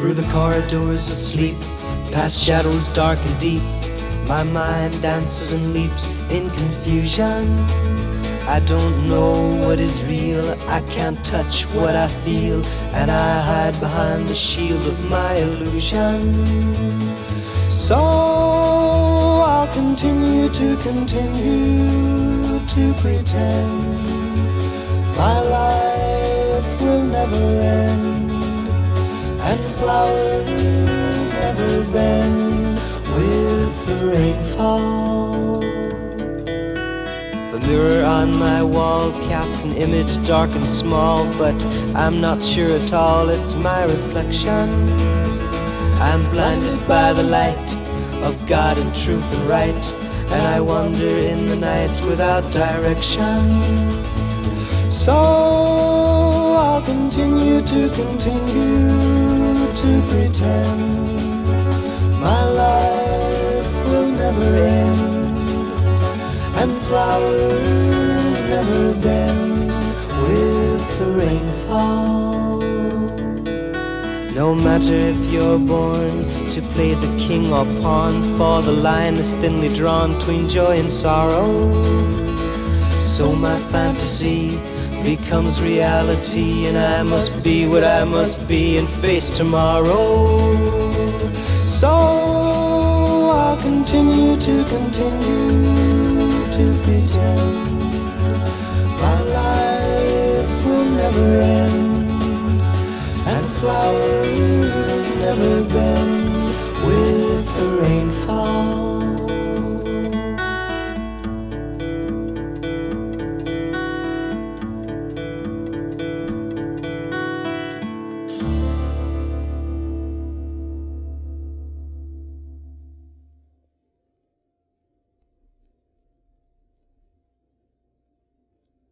Through the corridors of sleep, past shadows dark and deep, my mind dances and leaps in confusion. I don't know what is real, I can't touch what I feel, and I hide behind the shield of my illusion. So I'll continue to continue to pretend my life will never end, and flowers never bend with the rainfall. The mirror on my wall casts an image dark and small, but I'm not sure at all it's my reflection. I'm blinded by the light of God and truth and right, and I wander in the night without direction. So I'll continue to continue to pretend my life will never end, and flowers never bend with the rainfall. No matter if you're born to play the king or pawn, for the line is thinly drawn between joy and sorrow. So my fantasy becomes reality, and I must be what I must be and face tomorrow. So I'll continue to continue to pretend my life will never end and flowers never bend